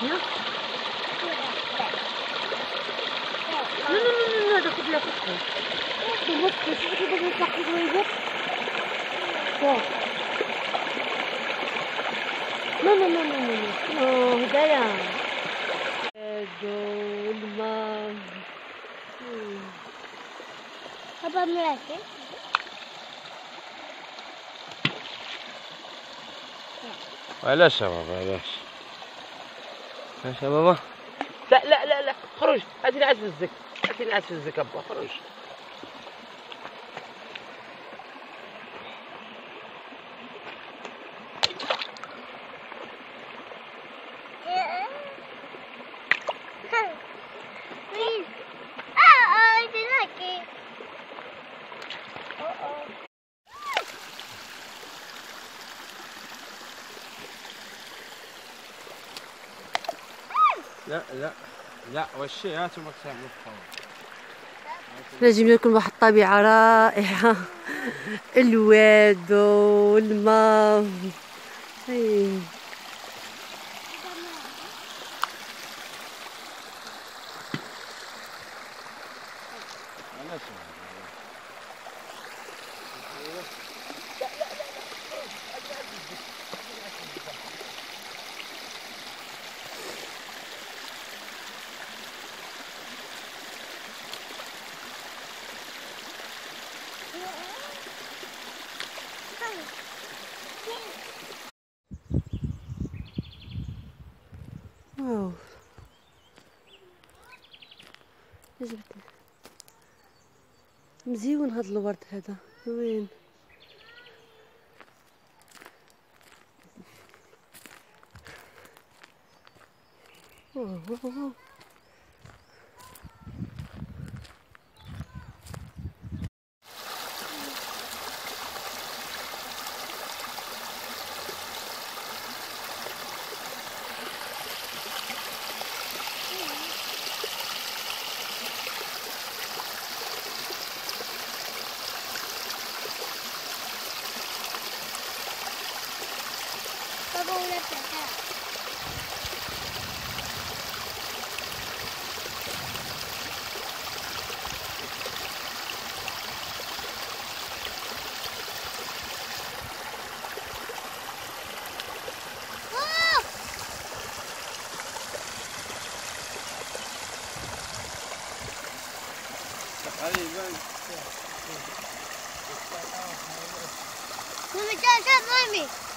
Hein non. Non, non, non, non, dopo te la faccio. Devo spesso che devo fare due volte. No. No, no, no, no, no, no, dai. Dolma. Papà mi resta? علاش يا بابا علاش علاش يا لا لا لا لا خرج هاتي العاد في الزك. هاتي العاد في الزك ابا خرج لا لا لا وشي هاتوا ما تعملوا نجم لكم واحد الطبيعة رائعة. الواد والماء واو. مزيون هذا الورد هذا. وين؟ واو واو واو. Let me tell you, mommy.